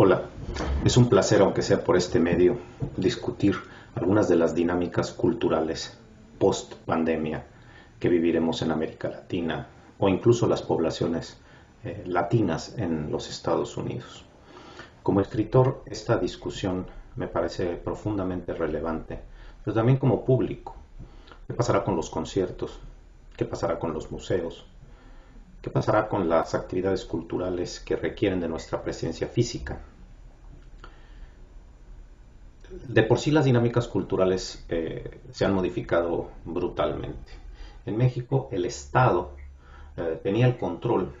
Hola, es un placer, aunque sea por este medio, discutir algunas de las dinámicas culturales post pandemia que viviremos en América Latina o incluso las poblaciones eh, latinas en los Estados Unidos. Como escritor, esta discusión me parece profundamente relevante, pero también como público. ¿Qué pasará con los conciertos? ¿Qué pasará con los museos? ¿Qué pasará con las actividades culturales que requieren de nuestra presencia física? De por sí las dinámicas culturales eh, se han modificado brutalmente. En México el Estado eh, tenía el control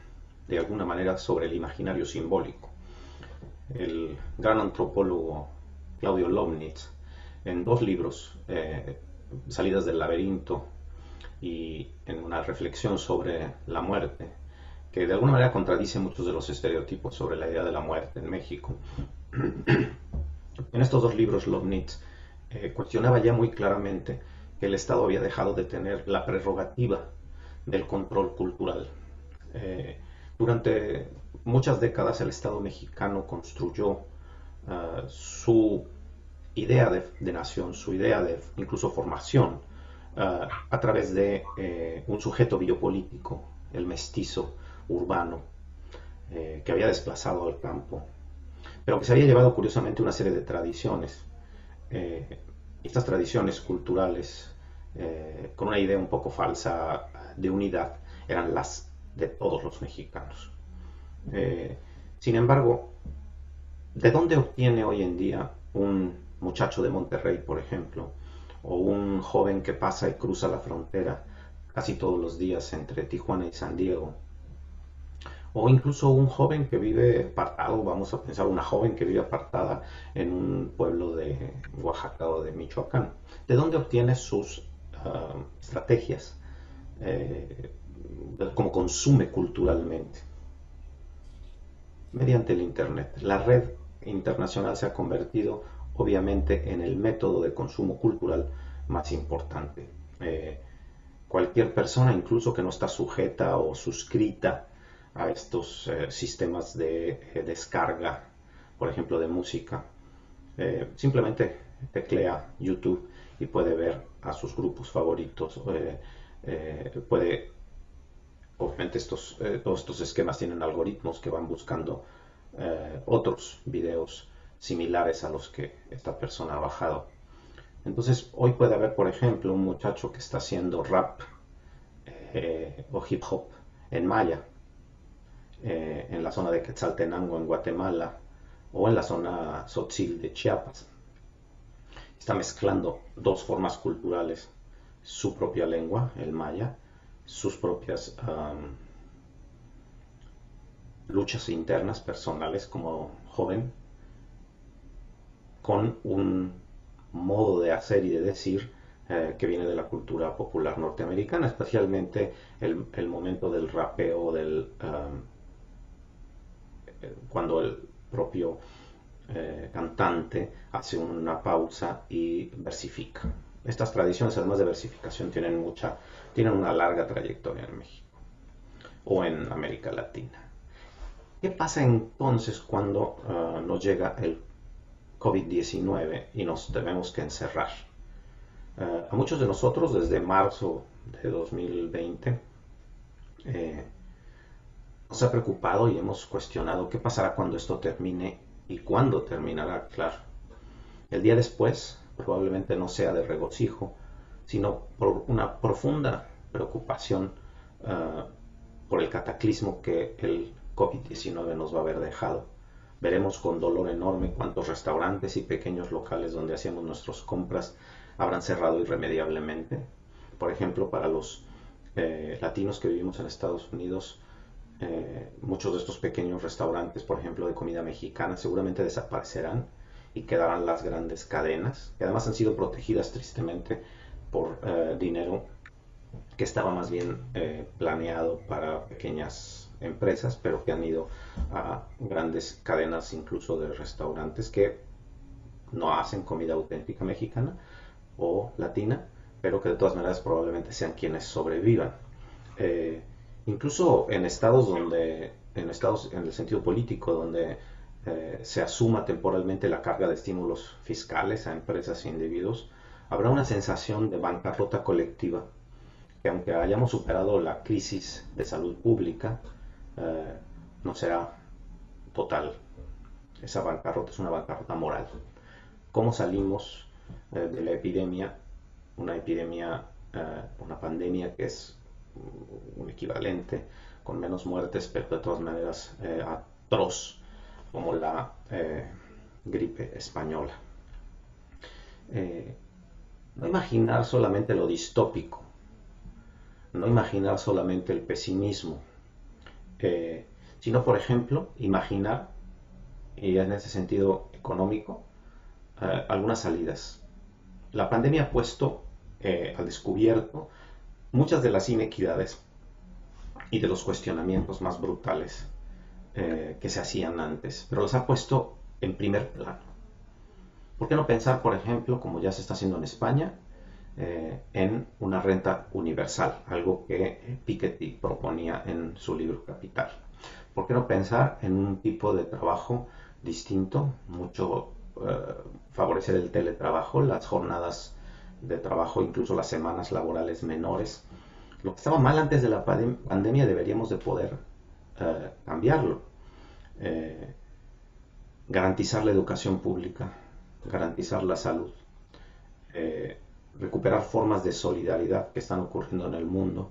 de alguna manera sobre el imaginario simbólico. El gran antropólogo Claudio Lomnitz, en dos libros, eh, Salidas del laberinto y en una reflexión sobre la muerte, que de alguna manera contradice muchos de los estereotipos sobre la idea de la muerte en México. en estos dos libros, Lovnitz eh, cuestionaba ya muy claramente que el Estado había dejado de tener la prerrogativa del control cultural. Eh, durante muchas décadas el Estado mexicano construyó ah, su idea de, nación, su idea de incluso formación, a través de eh, un sujeto biopolítico, el mestizo urbano, eh, que había desplazado al campo, pero que se había llevado curiosamente una serie de tradiciones. Eh, estas tradiciones culturales, con una idea un poco falsa de unidad, eran las de todos los mexicanos. sin embargo, ¿de dónde obtiene hoy en día un muchacho de Monterrey, por ejemplo, o un joven que pasa y cruza la frontera casi todos los días entre Tijuana y San Diego, o incluso un joven que vive apartado, vamos a pensar una joven que vive apartada en un pueblo de Oaxaca o de Michoacán. ¿De dónde obtiene sus ah, estrategias? Eh, cómo consume culturalmente. Mediante el Internet. La red internacional se ha convertido obviamente en el método de consumo cultural más importante. Eh, cualquier persona, incluso que no está sujeta o suscrita a estos eh, sistemas de eh, descarga, por ejemplo, de música, simplemente teclea YouTube y puede ver a sus grupos favoritos. puede, obviamente, estos, todos estos esquemas tienen algoritmos que van buscando otros videos similares a los que esta persona ha bajado. Entonces, hoy puede haber, por ejemplo, un muchacho que está haciendo rap eh, o hip hop en maya, eh, en la zona de Quetzaltenango, en Guatemala, o en la zona Sotzil de Chiapas. Está mezclando dos formas culturales, su propia lengua, el maya, sus propias luchas internas, personales como joven, con un modo de hacer y de decir eh, que viene de la cultura popular norteamericana, especialmente el, momento del rapeo, del, um, eh, cuando el propio eh, cantante hace una pausa y versifica. Estas tradiciones, además de versificación, tienen, mucha, tienen una larga trayectoria en México o en América Latina. ¿Qué pasa entonces cuando uh, nos llega el COVID-19 y nos tenemos que encerrar. Eh, a muchos de nosotros desde marzo de 2020 eh, nos ha preocupado y hemos cuestionado qué pasará cuando esto termine y cuándo terminará, claro. El día después probablemente no sea de regocijo, sino por una profunda preocupación eh, por el cataclismo que el COVID-19 nos va a haber dejado Veremos con dolor enorme cuántos restaurantes y pequeños locales donde hacíamos nuestras compras habrán cerrado irremediablemente. Por ejemplo, para los eh, latinos que vivimos en Estados Unidos, eh, muchos de estos pequeños restaurantes, por ejemplo, de comida mexicana, seguramente desaparecerán y quedarán las grandes cadenas, que además han sido protegidas tristemente por eh, dinero que estaba más bien planeado para pequeñas empresas, pero que han ido a grandes cadenas incluso de restaurantes que no hacen comida auténtica mexicana o latina, pero que de todas maneras probablemente sean quienes sobrevivan. Eh, incluso en estados donde, en estados en el sentido político, donde eh, se asuma temporalmente la carga de estímulos fiscales a empresas e individuos, habrá una sensación de bancarrota colectiva, que aunque hayamos superado la crisis de salud pública, eh, no será total. Esa bancarrota es una bancarrota moral. ¿Cómo salimos eh, de la epidemia? Una epidemia, una pandemia que es un equivalente, con menos muertes, pero de todas maneras atroz como la eh, gripe española. Eh, no imaginar solamente lo distópico, no imaginar solamente el pesimismo, eh, sino, por ejemplo, imaginar, y en ese sentido económico, algunas salidas. La pandemia ha puesto al descubierto muchas de las inequidades y de los cuestionamientos más brutales eh, que se hacían antes, pero los ha puesto en primer plano. ¿Por qué no pensar, por ejemplo, como ya se está haciendo en España, eh, en una renta universal, algo que Piketty proponía en su libro Capital? ¿Por qué no pensar en un tipo de trabajo distinto, mucho eh, favorecer el teletrabajo, las jornadas de trabajo, incluso las semanas laborales menores? Lo que estaba mal antes de la pandemia deberíamos de poder cambiarlo. Eh, garantizar la educación pública, garantizar la salud, recuperar formas de solidaridad que están ocurriendo en el mundo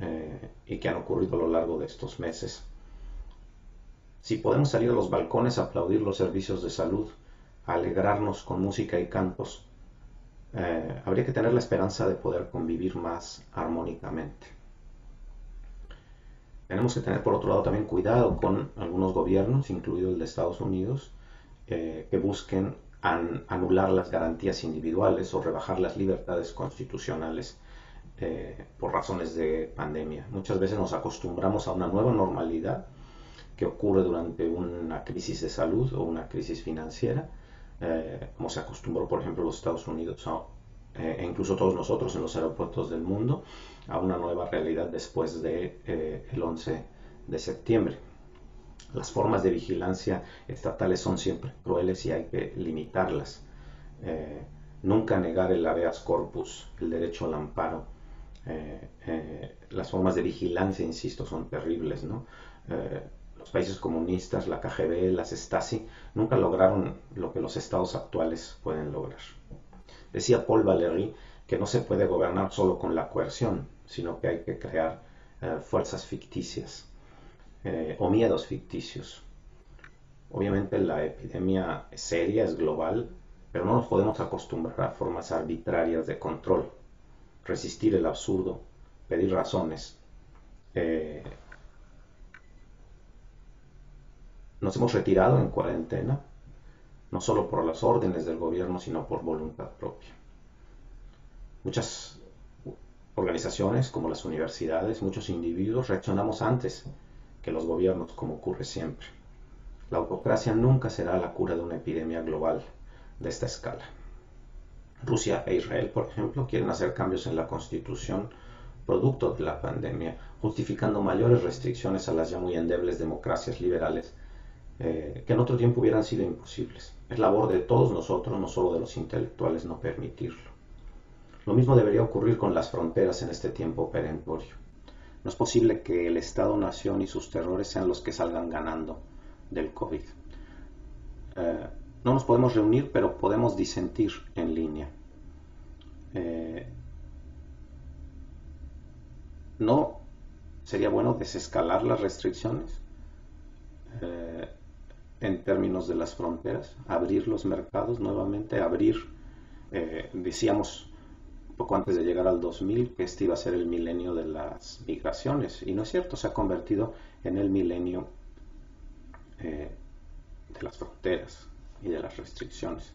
eh, y que han ocurrido a lo largo de estos meses. Si podemos salir a los balcones a aplaudir los servicios de salud, a alegrarnos con música y cantos, habría que tener la esperanza de poder convivir más armónicamente. Tenemos que tener por otro lado también cuidado con algunos gobiernos, incluido el de Estados Unidos, eh, que busquen anular las garantías individuales o rebajar las libertades constitucionales eh, por razones de pandemia. Muchas veces nos acostumbramos a una nueva normalidad que ocurre durante una crisis de salud o una crisis financiera, eh, como se acostumbró, por ejemplo, los Estados Unidos e incluso todos nosotros en los aeropuertos del mundo a una nueva realidad después del de, eh, 11 de septiembre. Las formas de vigilancia estatales son siempre crueles y hay que limitarlas. Eh, nunca negar el habeas corpus, el derecho al amparo. Eh, las formas de vigilancia, insisto, son terribles. ¿no? los países comunistas, la KGB, las Stasi, nunca lograron lo que los estados actuales pueden lograr. Decía Paul Valéry que no se puede gobernar solo con la coerción, sino que hay que crear eh, fuerzas ficticias eh, o miedos ficticios. Obviamente la epidemia es seria, es global, pero no nos podemos acostumbrar a formas arbitrarias de control, resistir el absurdo, pedir razones. Eh, nos hemos retirado en cuarentena, no solo por las órdenes del gobierno, sino por voluntad propia. Muchas organizaciones como las universidades, muchos individuos reaccionamos antes que los gobiernos, como ocurre siempre. La autocracia nunca será la cura de una epidemia global de esta escala. Rusia e Israel, por ejemplo, quieren hacer cambios en la constitución producto de la pandemia, justificando mayores restricciones a las ya muy endebles democracias liberales eh, que en otro tiempo hubieran sido imposibles. Es labor de todos nosotros, no solo de los intelectuales, no permitirlo. Lo mismo debería ocurrir con las fronteras en este tiempo perentorio. No es posible que el Estado-Nación y sus terrores sean los que salgan ganando del COVID. Eh, no nos podemos reunir, pero podemos disentir en línea. Eh, no sería bueno desescalar las restricciones eh, en términos de las fronteras, abrir los mercados nuevamente, abrir, decíamos, poco antes de llegar al 2000 que este iba a ser el milenio de las migraciones. Y no es cierto, se ha convertido en el milenio eh, de las fronteras y de las restricciones.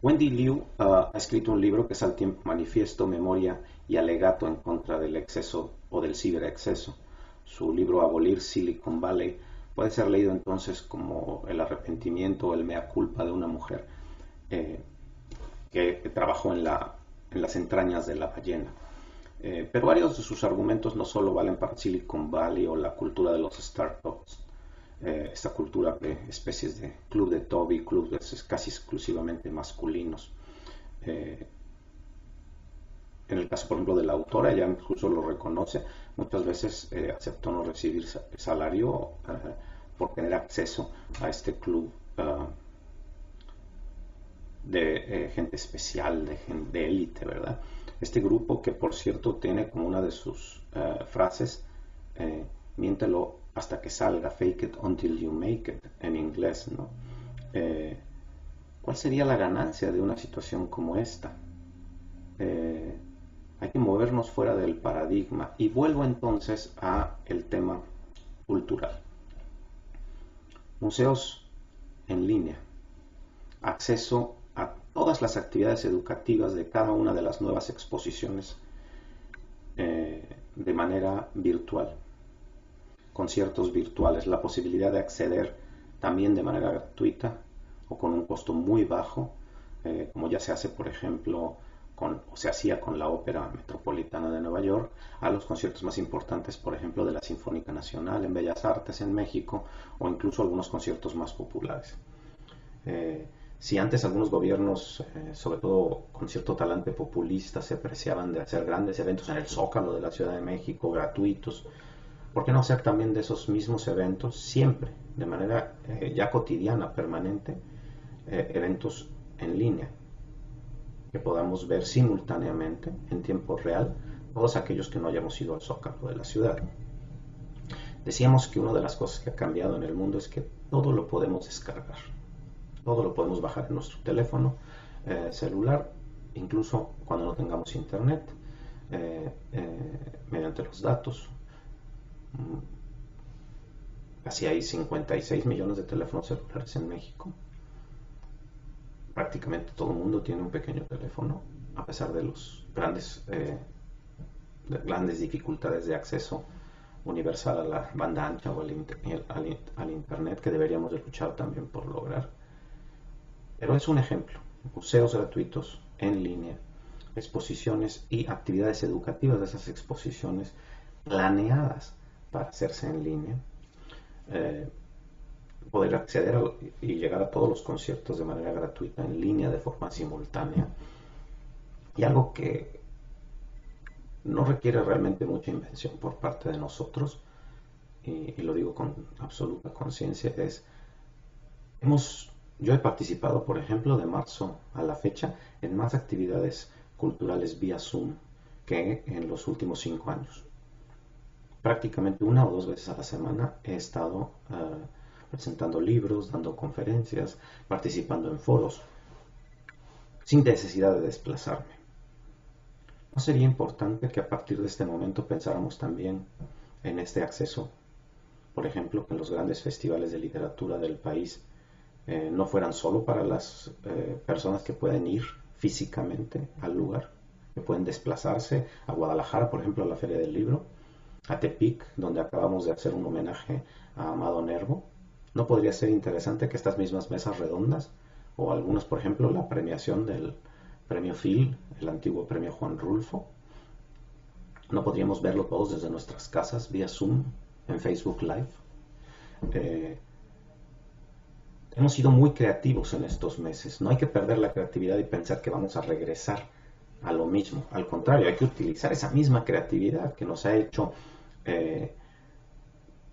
Wendy Liu ah, ha escrito un libro que es al tiempo manifiesto, memoria y alegato en contra del exceso o del ciberexceso. Su libro Abolir Silicon Valley puede ser leído entonces como el arrepentimiento o el mea culpa de una mujer eh, que trabajó en la en las entrañas de la ballena. Eh, pero varios de sus argumentos no solo valen para Silicon Valley o la cultura de los startups. eh, esta cultura de especies de club de Toby, clubes casi exclusivamente masculinos. Eh, en el caso, por ejemplo, de la autora, ella incluso lo reconoce, muchas veces aceptó no recibir salario por tener acceso a este club de gente especial, de, de élite, ¿verdad? Este grupo que, por cierto, tiene como una de sus frases, miéntelo hasta que salga, fake it until you make it, en inglés, ¿no? Eh, ¿Cuál sería la ganancia de una situación como esta? Eh, hay que movernos fuera del paradigma y vuelvo entonces a el tema cultural. Museos en línea, acceso todas las actividades educativas de cada una de las nuevas exposiciones eh, de manera virtual conciertos virtuales, la posibilidad de acceder también de manera gratuita o con un costo muy bajo, eh, como ya se hace, por ejemplo, con, o se hacía con la Ópera Metropolitana de Nueva York, a los conciertos más importantes, por ejemplo, de la Sinfónica Nacional en Bellas Artes en México, o incluso algunos conciertos más populares. Eh, si antes algunos gobiernos, eh, sobre todo con cierto talante populista, se apreciaban de hacer grandes eventos en el Zócalo de la Ciudad de México, gratuitos, ¿por qué no hacer también de esos mismos eventos siempre, de manera eh, ya cotidiana, permanente, eh, eventos en línea? Que podamos ver simultáneamente, en tiempo real, todos aquellos que no hayamos ido al zócalo de la ciudad. Decíamos que una de las cosas que ha cambiado en el mundo es que todo lo podemos descargar. Todo lo podemos bajar en nuestro teléfono eh, celular, incluso cuando no tengamos internet, mediante los datos Casi hay 56 millones de teléfonos celulares en México. Prácticamente todo el mundo tiene un pequeño teléfono, a pesar de eh, grandes dificultades de acceso universal a la banda ancha o al, al, Internet que deberíamos de luchar también por lograr. Pero es un ejemplo. Museos gratuitos en línea, exposiciones y actividades educativas de esas exposiciones planeadas para hacerse en línea, eh, poder acceder y llegar a todos los conciertos de manera gratuita en línea de forma simultánea. Y algo que no requiere realmente mucha invención por parte de nosotros, y, lo digo con absoluta conciencia, es, hemos, yo he participado, por ejemplo, de marzo a la fecha en más actividades culturales vía Zoom que en los últimos cinco años prácticamente una o dos veces a la semana he estado eh, presentando libros, dando conferencias, participando en foros, sin necesidad de desplazarme. ¿No sería importante que a partir de este momento pensáramos también en este acceso? Por ejemplo, que los grandes festivales de literatura del país eh, no fueran solo para las eh, personas que pueden ir físicamente al lugar, que pueden desplazarse a Guadalajara, por ejemplo, a la Feria del Libro, a Tepic, donde acabamos de hacer un homenaje a Amado Nervo. ¿No podría ser interesante que estas mismas mesas redondas, o algunas, por ejemplo, la premiación del premio Phil, el antiguo premio Juan Rulfo, no podríamos verlo todos desde nuestras casas, vía Zoom, en Facebook Live? Eh, hemos sido muy creativos en estos meses. No hay que perder la creatividad y pensar que vamos a regresar a lo mismo. Al contrario, hay que utilizar esa misma creatividad que nos ha hecho eh,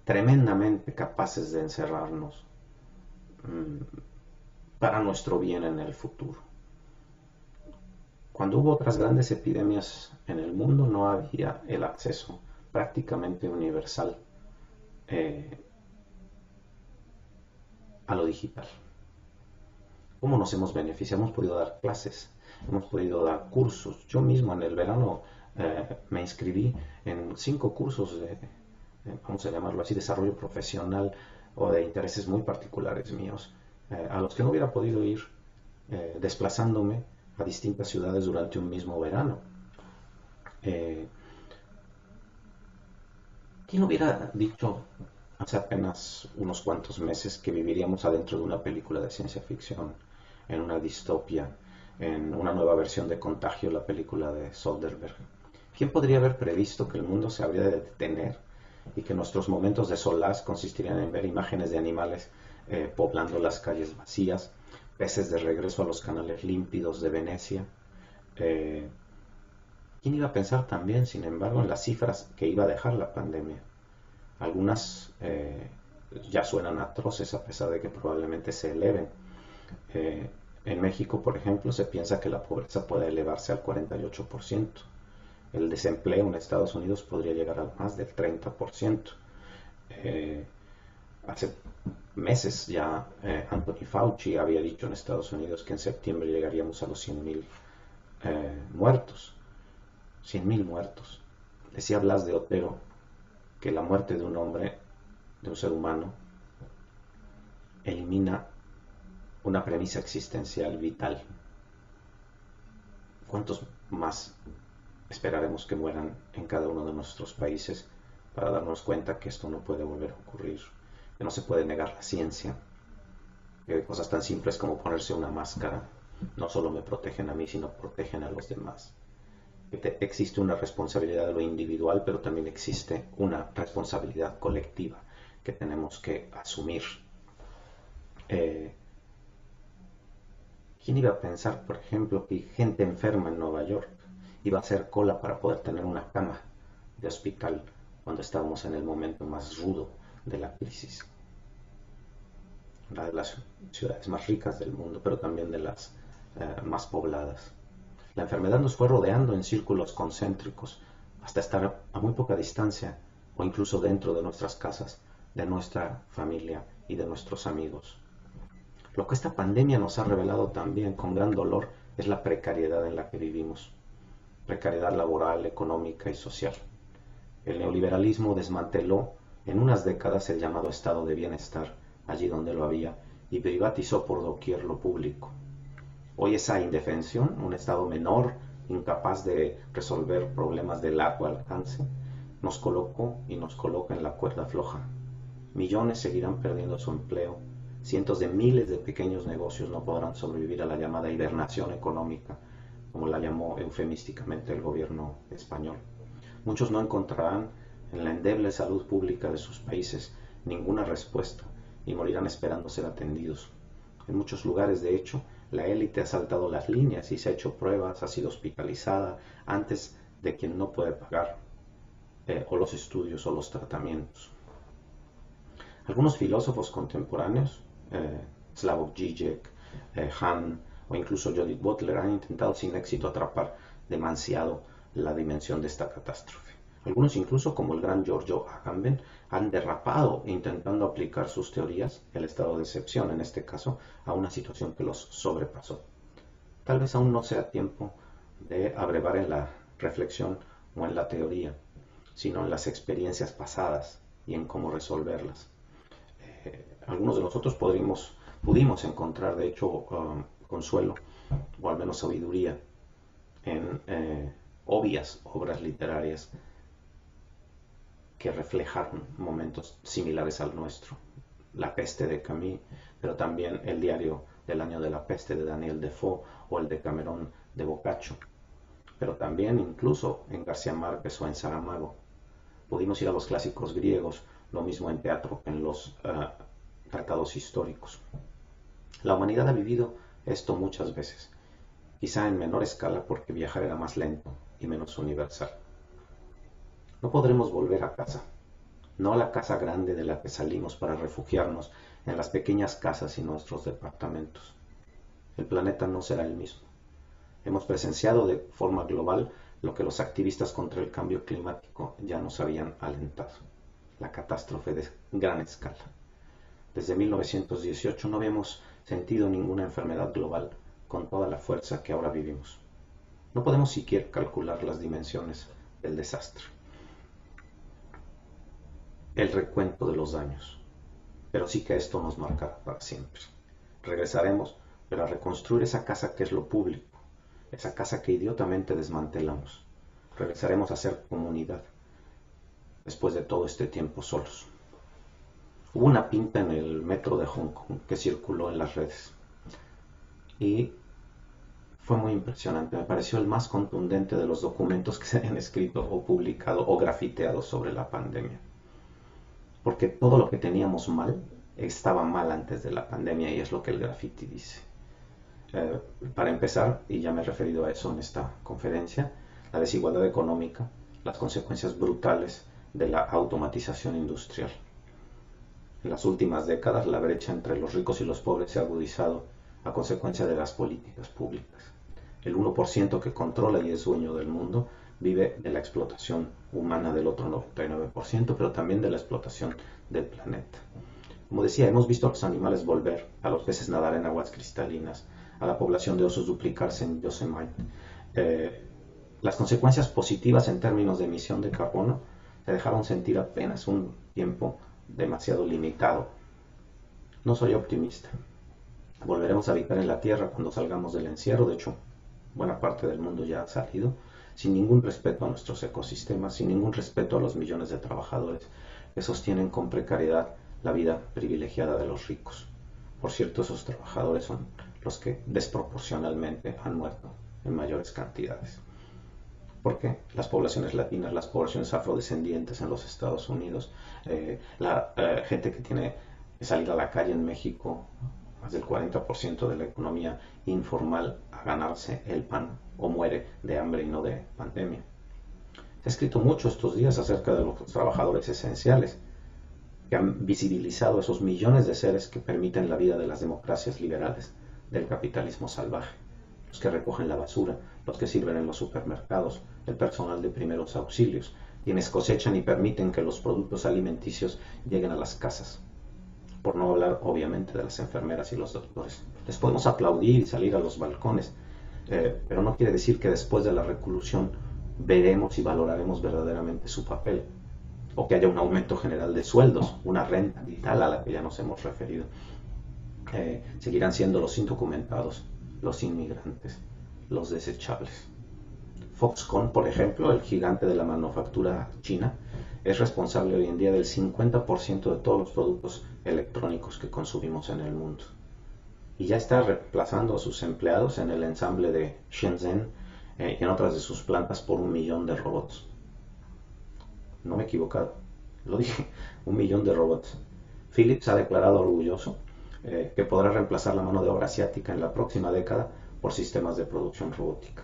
tremendamente capaces de encerrarnos mm, para nuestro bien en el futuro. Cuando hubo otras grandes epidemias en el mundo no había el acceso prácticamente universal eh, a lo digital. ¿Cómo nos hemos beneficiado? Hemos podido dar clases, hemos podido dar cursos. Yo mismo en el verano eh, me inscribí en cinco cursos de, vamos a llamarlo así, desarrollo profesional o de intereses muy particulares míos, eh, a los que no hubiera podido ir eh, desplazándome a distintas ciudades durante un mismo verano. ¿Quién hubiera dicho hace apenas unos cuantos meses que viviríamos adentro de una película de ciencia ficción, en una distopia, en una nueva versión de Contagio, la película de Soderbergh? ¿Quién podría haber previsto que el mundo se habría de detener y que nuestros momentos de solaz consistirían en ver imágenes de animales eh, poblando las calles vacías, peces de regreso a los canales límpidos de Venecia. Eh, ¿Quién iba a pensar también, sin embargo, en las cifras que iba a dejar la pandemia? Algunas eh, ya suenan atroces a pesar de que probablemente se eleven. en México, por ejemplo, se piensa que la pobreza puede elevarse al 48%. El desempleo en Estados Unidos podría llegar a más del 30%. Eh, hace meses ya eh, Anthony Fauci había dicho en Estados Unidos que en septiembre llegaríamos a los 100.000 eh, muertos. 100.000 muertos. Decía Blas de Otero que la muerte de un hombre, de un ser humano, elimina una premisa existencial vital. ¿Cuántos más esperaremos que mueran en cada uno de nuestros países para darnos cuenta que esto no puede volver a ocurrir, que no se puede negar la ciencia, que cosas tan simples como ponerse una máscara no solo me protegen a mí, sino protegen a los demás. Existe una responsabilidad de lo individual, pero también existe una responsabilidad colectiva que tenemos que asumir. Eh, ¿Quién iba a pensar, por ejemplo, que gente enferma en Nueva York iba a hacer cola para poder tener una cama de hospital cuando estábamos en el momento más rudo de la crisis. Una de las ciudades más ricas del mundo, pero también de las eh, más pobladas. La enfermedad nos fue rodeando en círculos concéntricos hasta estar a muy poca distancia o incluso dentro de nuestras casas, de nuestra familia y de nuestros amigos. Lo que esta pandemia nos ha revelado también con gran dolor es la precariedad en la que vivimos precariedad laboral, económica y social. El neoliberalismo desmanteló en unas décadas el llamado estado de bienestar, allí donde lo había, y privatizó por doquier lo público. Hoy esa indefensión, un estado menor, incapaz de resolver problemas de largo alcance, nos colocó y nos coloca en la cuerda floja. Millones seguirán perdiendo su empleo, cientos de miles de pequeños negocios no podrán sobrevivir a la llamada hibernación económica, como la llamó eufemísticamente el gobierno español. Muchos no encontrarán en la endeble salud pública de sus países ninguna respuesta y morirán esperando ser atendidos. En muchos lugares, de hecho, la élite ha saltado las líneas y se ha hecho pruebas, ha sido hospitalizada antes de quien no puede pagar eh, o los estudios o los tratamientos. Algunos filósofos contemporáneos, eh, Slavoj Žižek, eh, o incluso Judith Butler han intentado sin éxito atrapar demasiado la dimensión de esta catástrofe. Algunos incluso, como el gran Giorgio Agamben, han derrapado intentando aplicar sus teorías, el estado de excepción en este caso, a una situación que los sobrepasó. Tal vez aún no sea tiempo de abrevar en la reflexión o en la teoría, sino en las experiencias pasadas y en cómo resolverlas. Eh, algunos de nosotros podríamos, pudimos encontrar, de hecho, um, consuelo, o al menos sabiduría, en eh, obvias obras literarias que reflejaron momentos similares al nuestro. La peste de Camus, pero también el diario del año de la peste de Daniel Defoe o el de Camerón de Boccaccio, pero también incluso en García Márquez o en Saramago. Pudimos ir a los clásicos griegos, lo mismo en teatro que en los eh, tratados históricos. La humanidad ha vivido esto muchas veces, quizá en menor escala porque viajar era más lento y menos universal. No podremos volver a casa, no a la casa grande de la que salimos para refugiarnos en las pequeñas casas y nuestros departamentos. El planeta no será el mismo. Hemos presenciado de forma global lo que los activistas contra el cambio climático ya nos habían alentado, la catástrofe de gran escala. Desde 1918 no habíamos sentido ninguna enfermedad global con toda la fuerza que ahora vivimos. No podemos siquiera calcular las dimensiones del desastre. El recuento de los daños. Pero sí que esto nos marcará para siempre. Regresaremos, pero a reconstruir esa casa que es lo público, esa casa que idiotamente desmantelamos. Regresaremos a ser comunidad, después de todo este tiempo solos. Hubo una pinta en el metro de Hong Kong que circuló en las redes. Y fue muy impresionante. Me pareció el más contundente de los documentos que se han escrito o publicado o grafiteado sobre la pandemia. Porque todo lo que teníamos mal estaba mal antes de la pandemia y es lo que el graffiti dice. Eh, para empezar, y ya me he referido a eso en esta conferencia, la desigualdad económica, las consecuencias brutales de la automatización industrial. En las últimas décadas, la brecha entre los ricos y los pobres se ha agudizado a consecuencia de las políticas públicas. El 1% que controla y es dueño del mundo vive de la explotación humana del otro 99%, pero también de la explotación del planeta. Como decía, hemos visto a los animales volver, a los peces nadar en aguas cristalinas, a la población de osos duplicarse en Yosemite. Eh, las consecuencias positivas en términos de emisión de carbono se dejaron sentir apenas un tiempo demasiado limitado. No soy optimista. Volveremos a habitar en la Tierra cuando salgamos del encierro, de hecho, buena parte del mundo ya ha salido, sin ningún respeto a nuestros ecosistemas, sin ningún respeto a los millones de trabajadores que sostienen con precariedad la vida privilegiada de los ricos. Por cierto, esos trabajadores son los que desproporcionalmente han muerto en mayores cantidades. Porque las poblaciones latinas, las poblaciones afrodescendientes en los Estados Unidos, eh, la eh, gente que tiene que salir a la calle en México, más del 40% de la economía informal a ganarse el pan o muere de hambre y no de pandemia. Se ha escrito mucho estos días acerca de los trabajadores esenciales, que han visibilizado esos millones de seres que permiten la vida de las democracias liberales del capitalismo salvaje, los que recogen la basura, los que sirven en los supermercados, el personal de primeros auxilios, quienes cosechan y permiten que los productos alimenticios lleguen a las casas. Por no hablar, obviamente, de las enfermeras y los doctores. Les podemos aplaudir y salir a los balcones, eh, pero no quiere decir que después de la reclusión veremos y valoraremos verdaderamente su papel, o que haya un aumento general de sueldos, una renta vital a la que ya nos hemos referido. Eh, seguirán siendo los indocumentados, los inmigrantes, los desechables. Foxconn, por ejemplo, el gigante de la manufactura china, es responsable hoy en día del 50% de todos los productos electrónicos que consumimos en el mundo. Y ya está reemplazando a sus empleados en el ensamble de Shenzhen eh, y en otras de sus plantas por un millón de robots. No me he equivocado, lo dije, un millón de robots. Philips ha declarado orgulloso eh, que podrá reemplazar la mano de obra asiática en la próxima década por sistemas de producción robótica.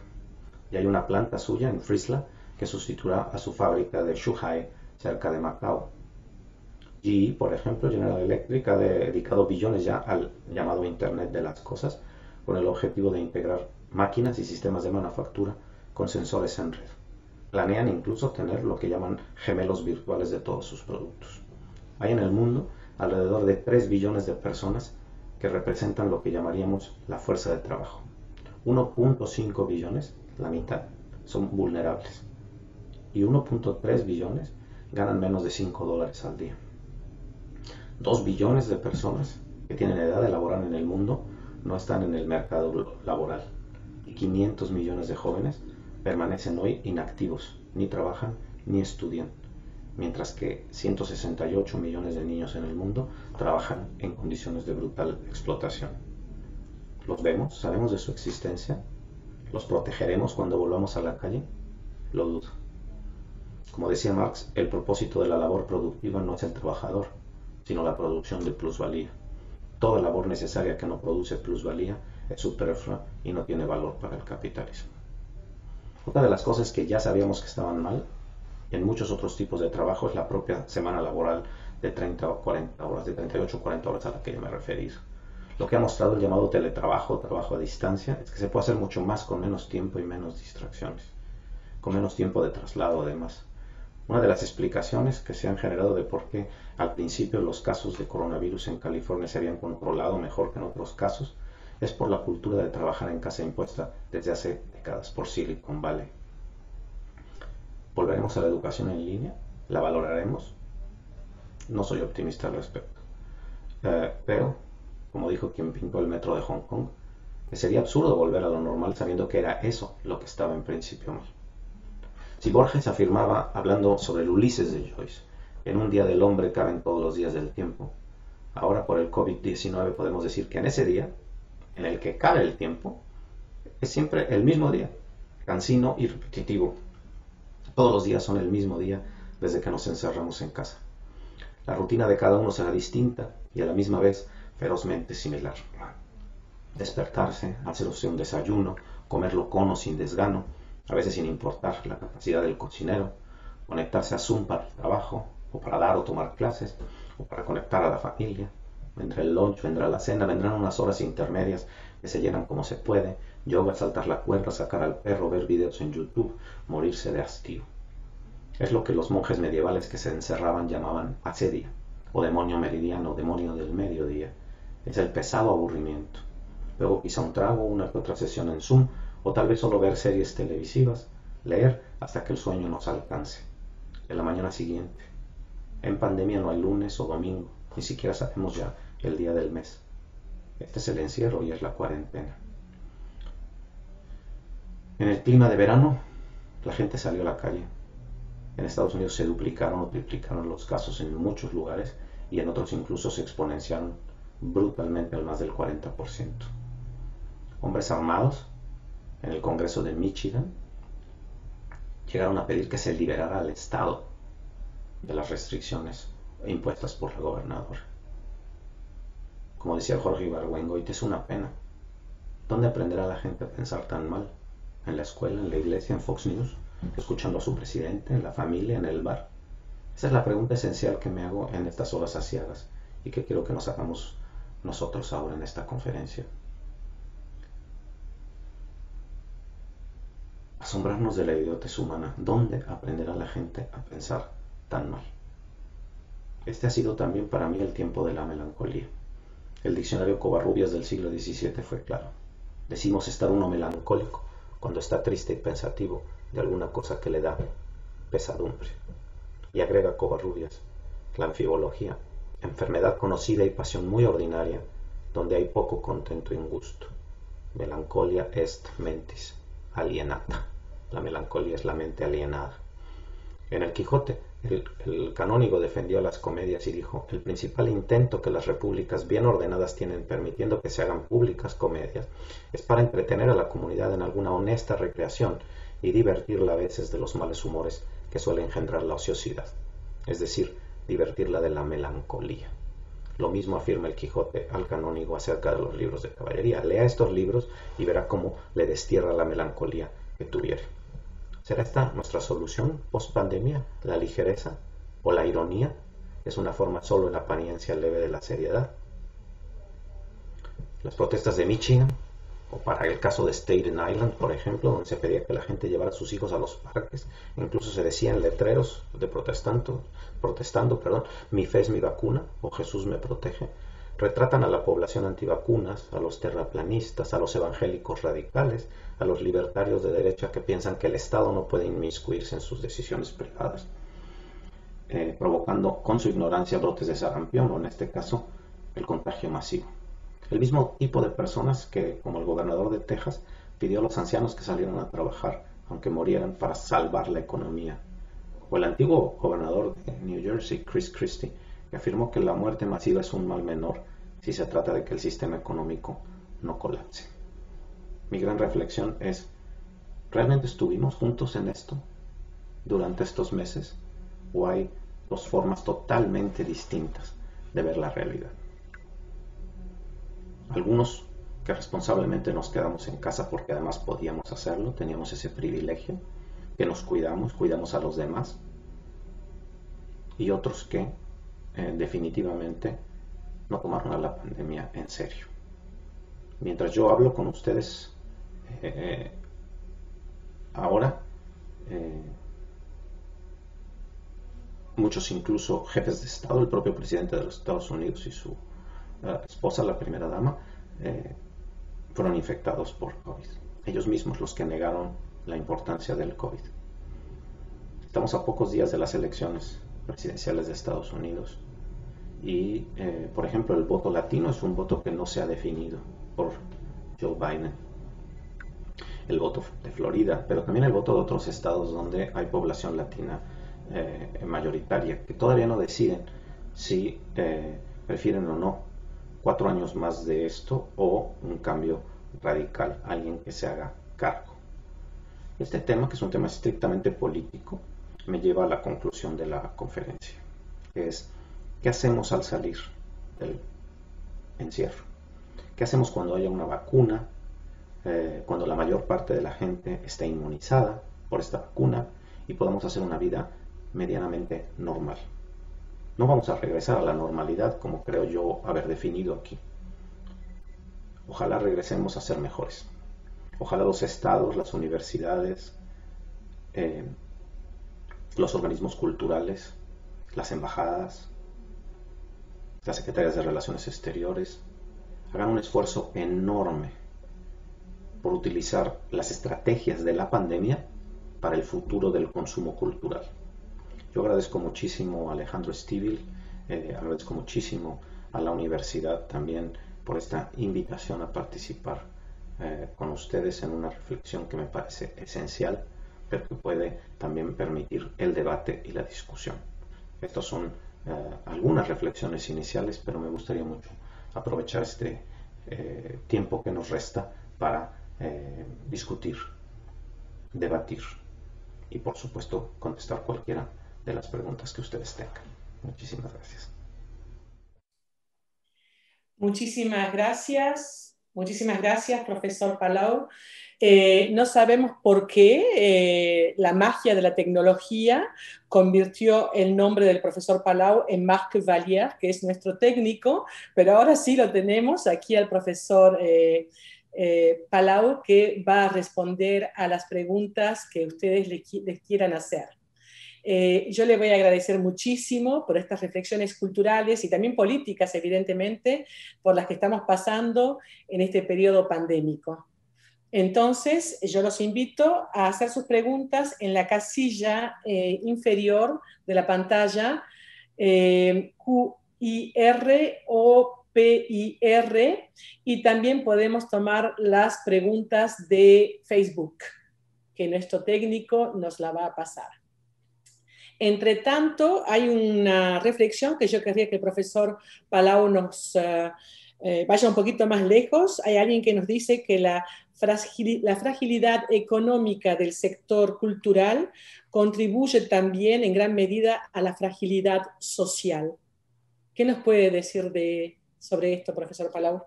Y hay una planta suya en Frisla que sustituirá a su fábrica de Shuhai cerca de Macao. GE, por ejemplo, General Electric ha dedicado billones ya al llamado Internet de las Cosas con el objetivo de integrar máquinas y sistemas de manufactura con sensores en red. Planean incluso tener lo que llaman gemelos virtuales de todos sus productos. Hay en el mundo alrededor de 3 billones de personas que representan lo que llamaríamos la fuerza de trabajo. 1.5 billones, la mitad, son vulnerables. Y 1.3 billones ganan menos de 5 dólares al día. 2 billones de personas que tienen edad de laborar en el mundo no están en el mercado laboral. Y 500 millones de jóvenes permanecen hoy inactivos, ni trabajan ni estudian mientras que 168 millones de niños en el mundo trabajan en condiciones de brutal explotación. ¿Los vemos? ¿Sabemos de su existencia? ¿Los protegeremos cuando volvamos a la calle? Lo dudo. Como decía Marx, el propósito de la labor productiva no es el trabajador, sino la producción de plusvalía. Toda labor necesaria que no produce plusvalía es superflua y no tiene valor para el capitalismo. Otra de las cosas que ya sabíamos que estaban mal en muchos otros tipos de trabajo es la propia semana laboral de 30 o 40 horas, de 38 o 40 horas a la que yo me referí. Lo que ha mostrado el llamado teletrabajo, trabajo a distancia, es que se puede hacer mucho más con menos tiempo y menos distracciones, con menos tiempo de traslado además. Una de las explicaciones que se han generado de por qué al principio los casos de coronavirus en California se habían controlado mejor que en otros casos es por la cultura de trabajar en casa impuesta desde hace décadas por Silicon Valley ¿Volveremos a la educación en línea? ¿La valoraremos? No soy optimista al respecto. Eh, pero, como dijo quien pintó el metro de Hong Kong, sería absurdo volver a lo normal sabiendo que era eso lo que estaba en principio mal. Si Borges afirmaba, hablando sobre el Ulises de Joyce, en un día del hombre caben todos los días del tiempo, ahora por el COVID-19 podemos decir que en ese día, en el que cabe el tiempo, es siempre el mismo día, cansino y repetitivo, todos los días son el mismo día desde que nos encerramos en casa. La rutina de cada uno será distinta y a la misma vez ferozmente similar. Despertarse, hacerse un desayuno, comerlo con o sin desgano, a veces sin importar la capacidad del cocinero, conectarse a Zoom para el trabajo, o para dar o tomar clases, o para conectar a la familia. Vendrá el lunch, vendrá la cena, vendrán unas horas intermedias que se llenan como se puede, yoga, saltar la cuerda, sacar al perro, ver videos en YouTube, morirse de hastío. Es lo que los monjes medievales que se encerraban llamaban asedia, o demonio meridiano, demonio del mediodía. Es el pesado aburrimiento. Luego quizá un trago, una que otra sesión en Zoom, o tal vez solo ver series televisivas, leer hasta que el sueño nos alcance. En la mañana siguiente. En pandemia no hay lunes o domingo, ni siquiera sabemos ya el día del mes. Este es el encierro y es la cuarentena. En el clima de verano, la gente salió a la calle. En Estados Unidos se duplicaron o triplicaron los casos en muchos lugares y en otros incluso se exponenciaron brutalmente al más del 40%. Hombres armados en el Congreso de Michigan llegaron a pedir que se liberara al Estado de las restricciones impuestas por la gobernadora. Como decía Jorge Ibargüengoit, es una pena. ¿Dónde aprenderá la gente a pensar tan mal? ¿En la escuela, en la iglesia, en Fox News? ¿Escuchando a su presidente, en la familia, en el bar? Esa es la pregunta esencial que me hago en estas horas asiagas y que quiero que nos hagamos nosotros ahora en esta conferencia. Asombrarnos de la idiotez humana. ¿Dónde aprenderá la gente a pensar tan mal? Este ha sido también para mí el tiempo de la melancolía. El diccionario Covarrubias del siglo XVII fue claro. Decimos estar uno melancólico cuando está triste y pensativo de alguna cosa que le da pesadumbre. Y agrega Covarrubias, la anfibología, enfermedad conocida y pasión muy ordinaria, donde hay poco contento y gusto. Melancolia est mentis alienata. La melancolía es la mente alienada. En el Quijote, el, canónigo defendió las comedias y dijo, el principal intento que las repúblicas bien ordenadas tienen permitiendo que se hagan públicas comedias es para entretener a la comunidad en alguna honesta recreación y divertirla a veces de los males humores que suele engendrar la ociosidad, es decir, divertirla de la melancolía. Lo mismo afirma el Quijote al canónigo acerca de los libros de caballería. Lea estos libros y verá cómo le destierra la melancolía que tuviere. ¿Será esta nuestra solución post pandemia? ¿La ligereza o la ironía? Es una forma solo en apariencia leve de la seriedad. Las protestas de Michigan, o para el caso de Staten Island, por ejemplo, donde se pedía que la gente llevara a sus hijos a los parques, incluso se decían letreros de protestando, protestando, perdón, mi fe es mi vacuna o Jesús me protege. Retratan a la población antivacunas, a los terraplanistas, a los evangélicos radicales, a los libertarios de derecha que piensan que el Estado no puede inmiscuirse en sus decisiones privadas, eh, provocando con su ignorancia brotes de sarampión o en este caso el contagio masivo. El mismo tipo de personas que, como el gobernador de Texas, pidió a los ancianos que salieran a trabajar, aunque murieran, para salvar la economía. O el antiguo gobernador de New Jersey, Chris Christie, que afirmó que la muerte masiva es un mal menor si se trata de que el sistema económico no colapse mi gran reflexión es, ¿realmente estuvimos juntos en esto durante estos meses? ¿O hay dos formas totalmente distintas de ver la realidad? Algunos que responsablemente nos quedamos en casa porque además podíamos hacerlo, teníamos ese privilegio, que nos cuidamos, cuidamos a los demás, y otros que eh, definitivamente no tomaron a la pandemia en serio. Mientras yo hablo con ustedes, eh, ahora eh, muchos incluso jefes de Estado, el propio presidente de los Estados Unidos y su esposa, la primera dama, fueron infectados por COVID. Ellos mismos los que negaron la importancia del COVID. Estamos a pocos días de las elecciones presidenciales de Estados Unidos y, por ejemplo, el voto latino es un voto que no se ha definido por Joe Biden el voto de Florida, pero también el voto de otros estados donde hay población latina eh, mayoritaria, que todavía no deciden si eh, prefieren o no cuatro años más de esto o un cambio radical, alguien que se haga cargo. Este tema, que es un tema estrictamente político, me lleva a la conclusión de la conferencia, que es ¿Qué hacemos al salir del encierro? ¿Qué hacemos cuando haya una vacuna? Eh, cuando la mayor parte de la gente esté inmunizada por esta vacuna y podamos hacer una vida medianamente normal. No vamos a regresar a la normalidad como creo yo haber definido aquí. Ojalá regresemos a ser mejores. Ojalá los estados, las universidades, eh, los organismos culturales, las embajadas, las secretarias de Relaciones Exteriores, hagan un esfuerzo enorme por utilizar las estrategias de la pandemia para el futuro del consumo cultural. Yo agradezco muchísimo a Alejandro Stivil, eh, agradezco muchísimo a la universidad también por esta invitación a participar eh, con ustedes en una reflexión que me parece esencial, pero que puede también permitir el debate y la discusión. Estas son eh, algunas reflexiones iniciales, pero me gustaría mucho aprovechar este tiempo que nos resta para discutir, debatir y por supuesto contestar cualquiera de las preguntas que ustedes tengan. Muchísimas gracias. Muchísimas gracias. Muchísimas gracias, profesor Palau. Eh, no sabemos por qué eh, la magia de la tecnología convirtió el nombre del profesor Palau en Marc Valier, que es nuestro técnico, pero ahora sí lo tenemos aquí al profesor eh, Palau, que va a responder a las preguntas que ustedes les quieran hacer. Eh, yo le voy a agradecer muchísimo por estas reflexiones culturales y también políticas, evidentemente, por las que estamos pasando en este periodo pandémico. Entonces, yo los invito a hacer sus preguntas en la casilla eh, inferior de la pantalla, eh, QIR o PIR, y también podemos tomar las preguntas de Facebook, que nuestro técnico nos la va a pasar. Entre tanto, hay una reflexión que yo querría que el profesor Palau nos eh, eh, vaya un poquito más lejos. Hay alguien que nos dice que la, fragilidad económica del sector cultural contribuye también en gran medida a la fragilidad social. ¿Qué nos puede decir de, sobre esto, profesor Palau?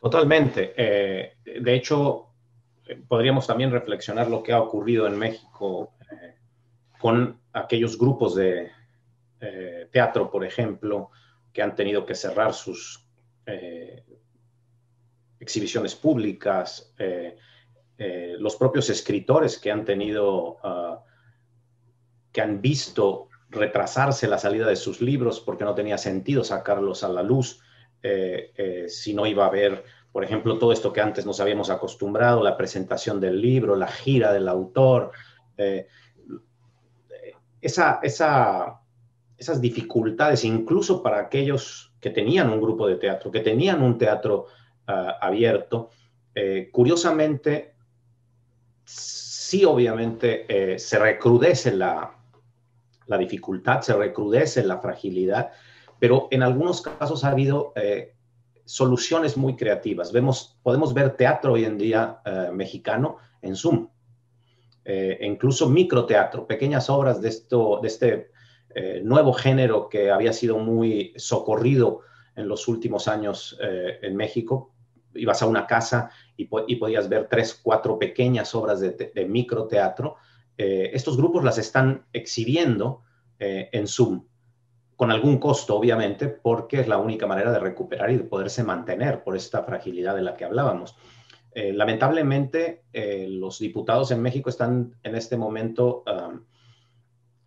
Totalmente. Eh, de hecho, podríamos también reflexionar lo que ha ocurrido en México con aquellos grupos de eh, teatro, por ejemplo, que han tenido que cerrar sus eh, exhibiciones públicas, eh, los propios escritores que han tenido, ah, que han visto retrasarse la salida de sus libros porque no tenía sentido sacarlos a la luz si no iba a haber, por ejemplo, todo esto que antes nos habíamos acostumbrado, la presentación del libro, la gira del autor esa, esas dificultades, incluso para aquellos que tenían un grupo de teatro, que tenían un teatro ah, abierto, eh, curiosamente, sí obviamente eh, se recrudece la, dificultad, se recrudece la fragilidad, pero en algunos casos ha habido eh, soluciones muy creativas. Vemos, podemos ver teatro hoy en día mexicano en Zoom. Eh, incluso microteatro, pequeñas obras de, esto, de este eh, nuevo género que había sido muy socorrido en los últimos años eh, en México. Ibas a una casa y, podías ver tres, cuatro pequeñas obras de, de microteatro. estos grupos las están exhibiendo en Zoom, con algún costo, obviamente, porque es la única manera de recuperar y de poderse mantener por esta fragilidad de la que hablábamos. Eh, lamentablemente, eh, los diputados en México están en este momento um,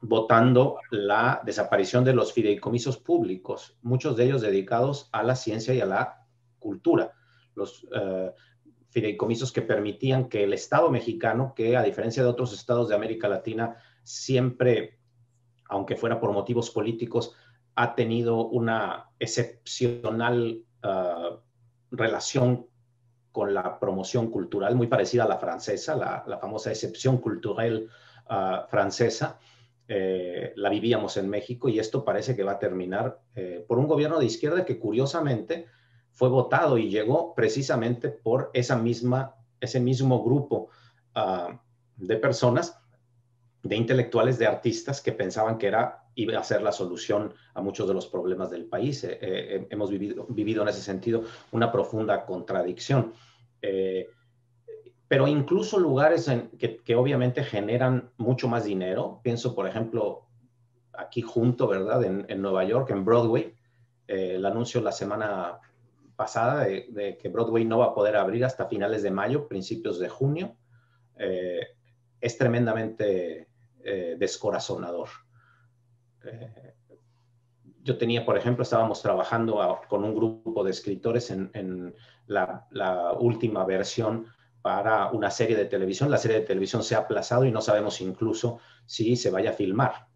votando la desaparición de los fideicomisos públicos, muchos de ellos dedicados a la ciencia y a la cultura. Los uh, fideicomisos que permitían que el Estado mexicano, que a diferencia de otros estados de América Latina, siempre, aunque fuera por motivos políticos, ha tenido una excepcional uh, relación con la promoción cultural, muy parecida a la francesa, la, famosa excepción cultural ah, francesa. Eh, la vivíamos en México y esto parece que va a terminar eh, por un gobierno de izquierda que curiosamente fue votado y llegó precisamente por esa misma, ese mismo grupo ah, de personas, de intelectuales, de artistas que pensaban que era y hacer la solución a muchos de los problemas del país. hemos vivido, vivido, en ese sentido una profunda contradicción. pero incluso lugares en que, obviamente generan mucho más dinero, pienso por ejemplo aquí junto, ¿verdad? En, en Nueva York, en Broadway, el anuncio la semana pasada de, que Broadway no va a poder abrir hasta finales de mayo, principios de junio, eh, es tremendamente eh, descorazonador. Eh, yo tenía, por ejemplo, estábamos trabajando con un grupo de escritores en, la, última versión para una serie de televisión. La serie de televisión se ha aplazado y no sabemos incluso si se vaya a filmar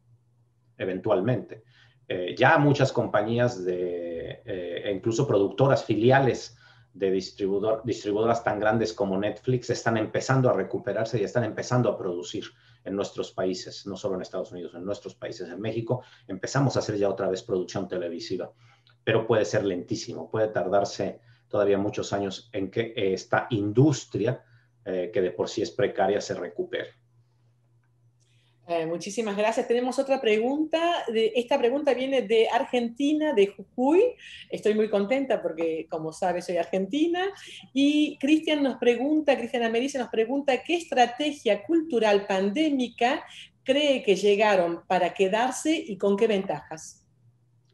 eventualmente. Eh, ya muchas compañías de, eh, e incluso productoras filiales de distribuidor, distribuidoras tan grandes como Netflix están empezando a recuperarse y están empezando a producir en nuestros países, no solo en Estados Unidos, en nuestros países. En México empezamos a hacer ya otra vez producción televisiva, pero puede ser lentísimo, puede tardarse todavía muchos años en que esta industria, eh, que de por sí es precaria, se recupere. Eh, muchísimas gracias. Tenemos otra pregunta. esta pregunta viene de Argentina, de Jujuy. Estoy muy contenta porque, como sabes, soy argentina. Y Cristian nos pregunta, Cristian Americe nos pregunta, ¿qué estrategia cultural pandémica cree que llegaron para quedarse y con qué ventajas?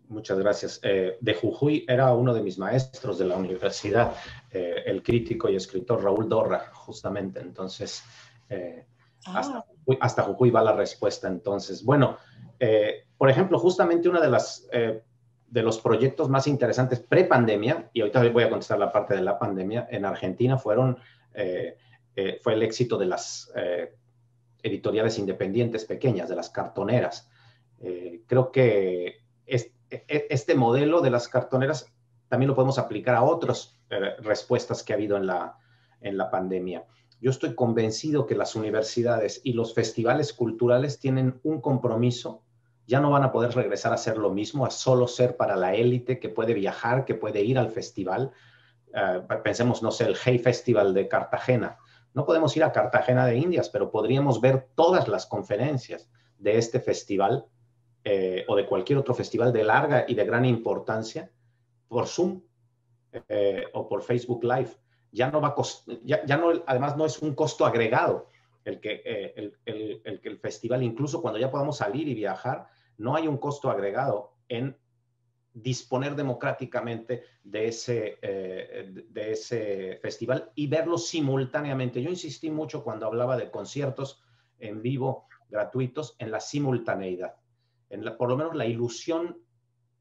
Muchas gracias. Eh, de Jujuy era uno de mis maestros de la universidad, eh, el crítico y escritor Raúl Dorra, justamente. Entonces, ah. hasta, Jujuy va la respuesta. Entonces, bueno, eh, por ejemplo, justamente uno de, las, eh, de los proyectos más interesantes pre-pandemia, y ahorita voy a contestar la parte de la pandemia, en Argentina fueron, eh, fue el éxito de las editoriales independientes pequeñas, de las cartoneras. creo que e, este modelo de las cartoneras también lo podemos aplicar a otras respuestas que ha habido en la, en la pandemia. Yo estoy convencido que las universidades y los festivales culturales tienen un compromiso. Ya no van a poder regresar a ser lo mismo, a solo ser para la élite que puede viajar, que puede ir al festival. Eh, pensemos, no sé, el Hey Festival de Cartagena. No podemos ir a Cartagena de Indias, pero podríamos ver todas las conferencias de este festival eh, o de cualquier otro festival de larga y de gran importancia por Zoom eh, o por Facebook Live ya no va ya, ya, no, además no es un costo agregado el que, eh, el, el, el, el festival, incluso cuando ya podamos salir y viajar, no hay un costo agregado en disponer democráticamente de ese, eh, de ese festival y verlo simultáneamente. Yo insistí mucho cuando hablaba de conciertos en vivo gratuitos en la simultaneidad, en la, por lo menos la ilusión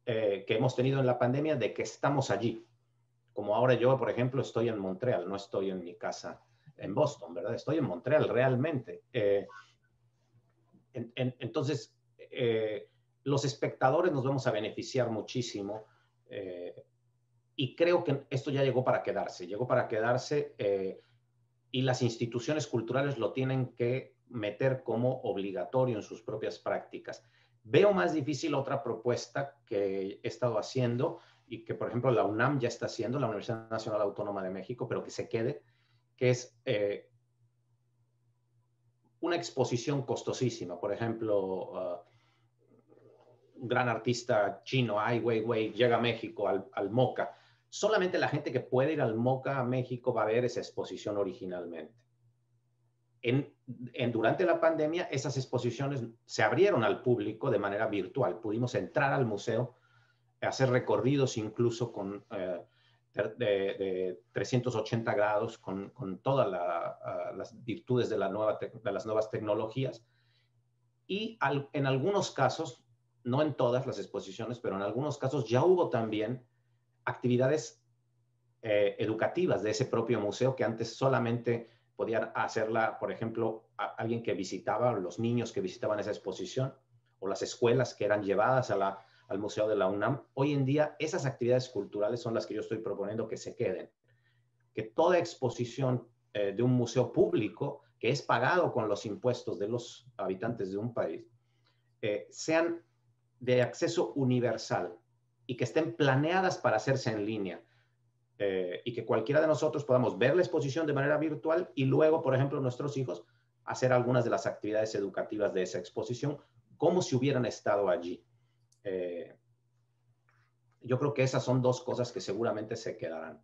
eh, que hemos tenido en la pandemia de que estamos allí, como ahora yo, por ejemplo, estoy en Montreal, no estoy en mi casa en Boston, ¿verdad? Estoy en Montreal realmente. Eh, entonces, eh, los espectadores nos vamos a beneficiar muchísimo eh, y creo que esto ya llegó para quedarse, llegó para quedarse y las instituciones culturales lo tienen que meter como obligatorio en sus propias prácticas. Veo más difícil otra propuesta que he estado haciendo y que, por ejemplo, la UNAM ya está haciendo, la Universidad Nacional Autónoma de México, pero que se quede, que es eh, una exposición costosísima. Por ejemplo, uh, un gran artista chino, Ai Weiwei, llega a México, al, al MOCA. Solamente la gente que puede ir al MOCA a México va a ver esa exposición originalmente. En, en, durante la pandemia, esas exposiciones se abrieron al público de manera virtual. Pudimos entrar al museo hacer recorridos incluso con eh, de, 380 grados con, con todas ah, las virtudes de, la nueva de, las nuevas tecnologías. Y en algunos casos, no en todas las exposiciones, pero en algunos casos ya hubo también actividades eh, educativas de ese propio museo que antes solamente podían hacerla, por ejemplo, alguien que visitaba, los niños que visitaban esa exposición o las escuelas que eran llevadas a la, al Museo de la UNAM. Hoy en día esas actividades culturales son las que yo estoy proponiendo que se queden. Que toda exposición eh, de un museo público que es pagado con los impuestos de los habitantes de un país, eh, sean de acceso universal y que estén planeadas para hacerse en línea. Eh, y que cualquiera de nosotros podamos ver la exposición de manera virtual y luego, por ejemplo, nuestros hijos hacer algunas de las actividades educativas de esa exposición como si hubieran estado allí. Eh, yo creo que esas son dos cosas que seguramente se quedarán.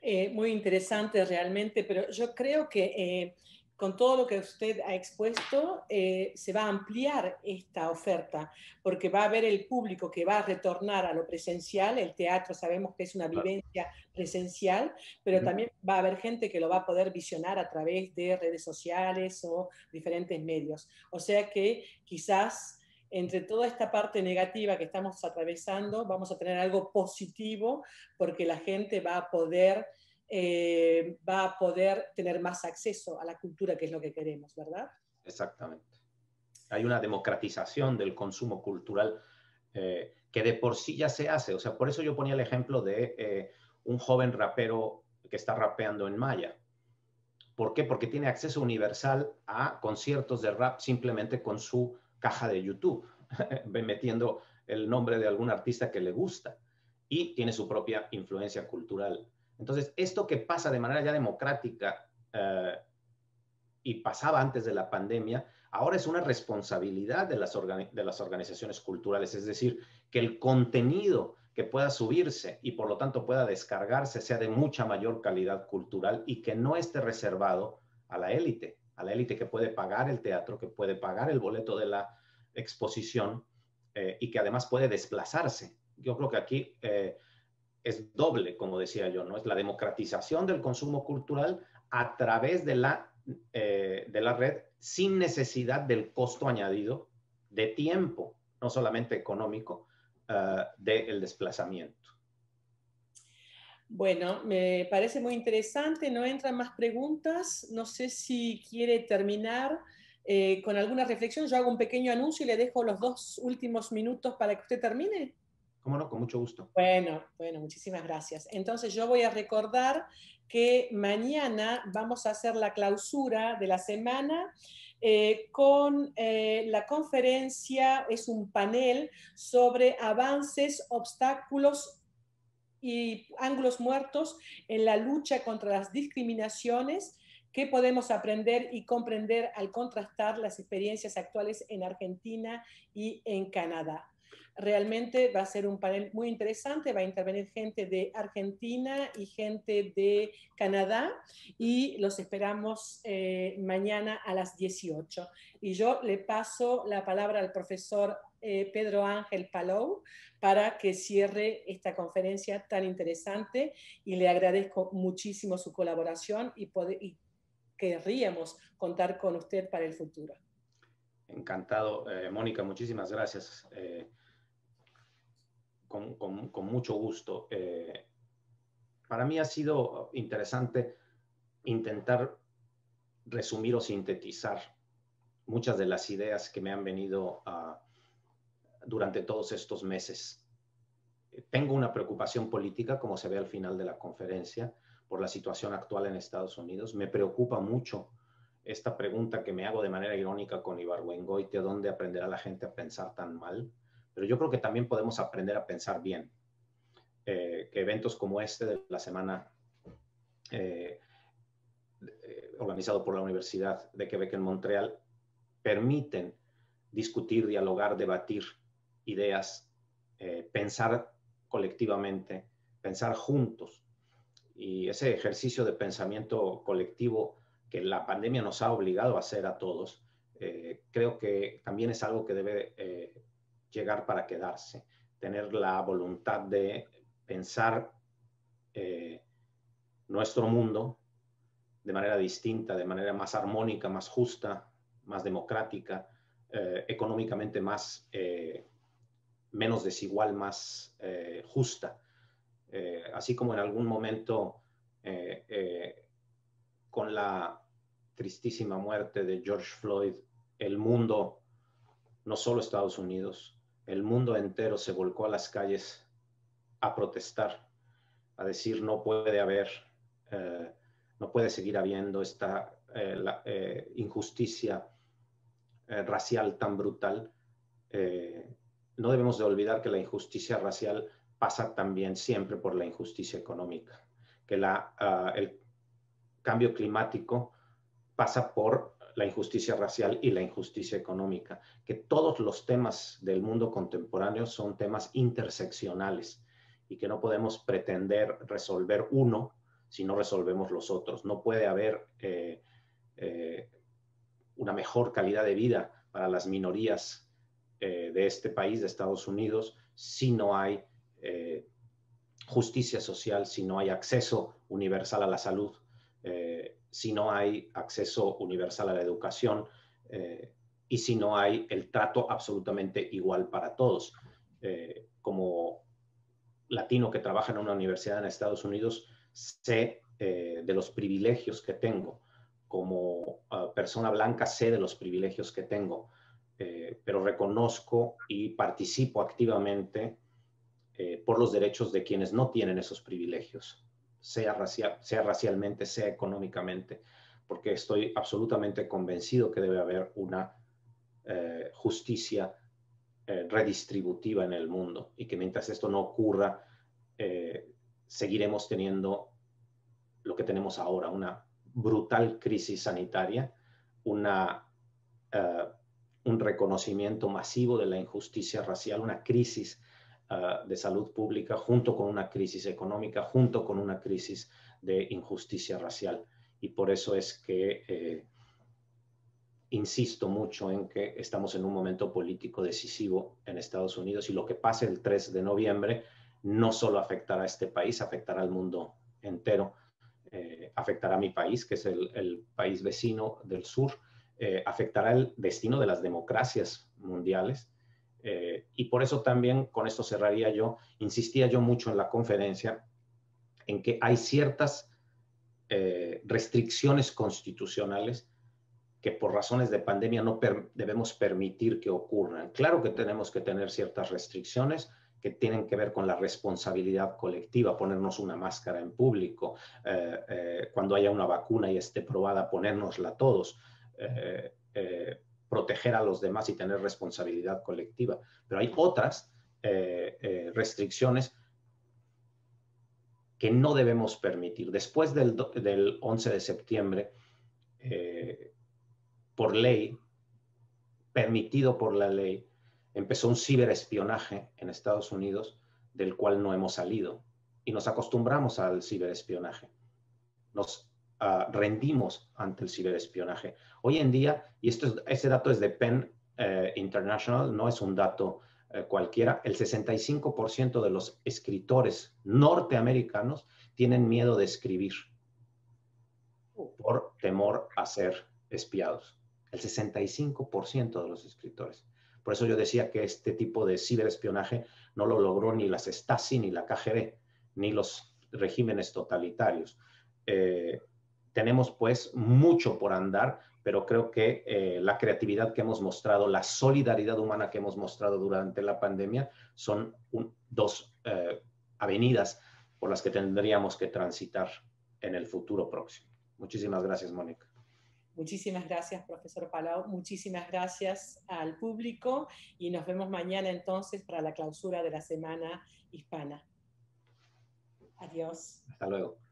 Eh, muy interesante realmente, pero yo creo que eh, con todo lo que usted ha expuesto, eh, se va a ampliar esta oferta, porque va a haber el público que va a retornar a lo presencial, el teatro sabemos que es una vivencia presencial, pero también va a haber gente que lo va a poder visionar a través de redes sociales o diferentes medios. O sea que quizás entre toda esta parte negativa que estamos atravesando, vamos a tener algo positivo porque la gente va a poder, eh, va a poder tener más acceso a la cultura, que es lo que queremos, ¿verdad? Exactamente. Hay una democratización del consumo cultural eh, que de por sí ya se hace. O sea, por eso yo ponía el ejemplo de eh, un joven rapero que está rapeando en Maya. ¿Por qué? Porque tiene acceso universal a conciertos de rap simplemente con su caja de YouTube, metiendo el nombre de algún artista que le gusta y tiene su propia influencia cultural. Entonces, esto que pasa de manera ya democrática eh, y pasaba antes de la pandemia, ahora es una responsabilidad de las, de las organizaciones culturales, es decir, que el contenido que pueda subirse y por lo tanto pueda descargarse sea de mucha mayor calidad cultural y que no esté reservado a la élite, a la élite que puede pagar el teatro, que puede pagar el boleto de la exposición eh, y que además puede desplazarse. Yo creo que aquí eh, es doble, como decía yo, ¿no? Es la democratización del consumo cultural a través de la, eh, de la red sin necesidad del costo añadido de tiempo, no solamente económico, del desplazamiento. Bueno, me parece muy interesante, no entran más preguntas, no sé si quiere terminar eh, con alguna reflexión. Yo hago un pequeño anuncio y le dejo los dos últimos minutos para que usted termine. Cómo no, con mucho gusto. Bueno, bueno, muchísimas gracias. Entonces yo voy a recordar que mañana vamos a hacer la clausura de la semana eh, con eh, la conferencia, es un panel sobre avances, obstáculos y ángulos muertos en la lucha contra las discriminaciones, qué podemos aprender y comprender al contrastar las experiencias actuales en Argentina y en Canadá. Realmente va a ser un panel muy interesante, va a intervenir gente de Argentina y gente de Canadá y los esperamos eh, mañana a las 18. Y yo le paso la palabra al profesor eh, Pedro Ángel Palou para que cierre esta conferencia tan interesante y le agradezco muchísimo su colaboración y, y querríamos contar con usted para el futuro. Encantado, eh, Mónica, muchísimas gracias con, mucho gusto. Eh, para mí ha sido interesante intentar resumir o sintetizar muchas de las ideas que me han venido durante todos estos meses. Tengo una preocupación política, como se ve al final de la conferencia, por la situación actual en Estados Unidos. Me preocupa mucho esta pregunta que me hago de manera irónica con Ibargüengoite, ¿dónde aprenderá la gente a pensar tan mal? Pero yo creo que también podemos aprender a pensar bien. Eh, que eventos como este de la semana eh, eh, organizado por la Universidad de Quebec en Montreal permiten discutir, dialogar, debatir ideas, pensar colectivamente, pensar juntos. Y ese ejercicio de pensamiento colectivo que la pandemia nos ha obligado a hacer a todos, creo que también es algo que debe llegar para quedarse, tener la voluntad de pensar eh, nuestro mundo de manera distinta, de manera más armónica, más justa, más democrática, eh, económicamente más, eh, menos desigual, más justa. así como en algún momento, con la tristísima muerte de George Floyd, el mundo, no solo Estados Unidos, el mundo entero se volcó a las calles a protestar, a decir no puede haber, eh, no puede seguir habiendo esta eh, eh, injusticia racial tan brutal. no debemos de olvidar que la injusticia racial pasa también siempre por la injusticia económica, que la, el cambio climático pasa por la injusticia racial y la injusticia económica, que todos los temas del mundo contemporáneo son temas interseccionales y que no podemos pretender resolver uno si no resolvemos los otros. No puede haber eh, eh, una mejor calidad de vida para las minorías eh, de este país, de Estados Unidos, si no hay justicia social, si no hay acceso universal a la salud, si no hay acceso universal a la educación y si no hay el trato absolutamente igual para todos. como latino que trabaja en una universidad en Estados Unidos, sé eh, de los privilegios que tengo. Como ah, persona blanca sé de los privilegios que tengo, eh, pero reconozco y participo activamente eh, por los derechos de quienes no tienen esos privilegios, sea, racial, sea racialmente, sea económicamente, porque estoy absolutamente convencido que debe haber una justicia redistributiva en el mundo y que mientras esto no ocurra, seguiremos teniendo lo que tenemos ahora, una brutal crisis sanitaria, una, eh, un reconocimiento masivo de la injusticia racial, una crisis eh, de salud pública junto con una crisis económica, junto con una crisis de injusticia racial. Y por eso es que eh, insisto mucho en que estamos en un momento político decisivo en Estados Unidos y lo que pase el 3 de noviembre no solo afectará a este país, afectará al mundo entero, eh, afectará a mi país, que es el, país vecino del sur, eh, afectará el destino de las democracias mundiales. Eh, y por eso también, con esto cerraría yo, insistía yo mucho en la conferencia en que hay ciertas restricciones constitucionales que por razones de pandemia no debemos permitir que ocurran. Claro que tenemos que tener ciertas restricciones, que tienen que ver con la responsabilidad colectiva, ponernos una máscara en público, eh, eh, cuando haya una vacuna y esté probada, ponérnosla todos, eh, proteger a los demás y tener responsabilidad colectiva. Pero hay otras restricciones que no debemos permitir. Después del, del 11 de septiembre, por ley, permitido por la ley, empezó un ciberespionaje en Estados Unidos del cual no hemos salido y nos acostumbramos al ciberespionaje. Nos ah, rendimos ante el ciberespionaje. Hoy en día, y esto este dato es de Penn eh, International, no es un dato eh, cualquiera, el 65% de los escritores norteamericanos tienen miedo de escribir por temor a ser espiados. El 65% de los escritores. Por eso yo decía que este tipo de ciberespionaje no lo logró ni las Stasi, ni la KGB, ni los regímenes totalitarios. Eh, tenemos pues mucho por andar, pero creo que eh, la creatividad que hemos mostrado, la solidaridad humana que hemos mostrado durante la pandemia son dos eh, avenidas por las que tendríamos que transitar en el futuro próximo. Muchísimas gracias, Mónica. Muchísimas gracias, profesor Palau. Muchísimas gracias al público y nos vemos mañana entonces para la clausura de la Semana Hispana. Adiós. Hasta luego.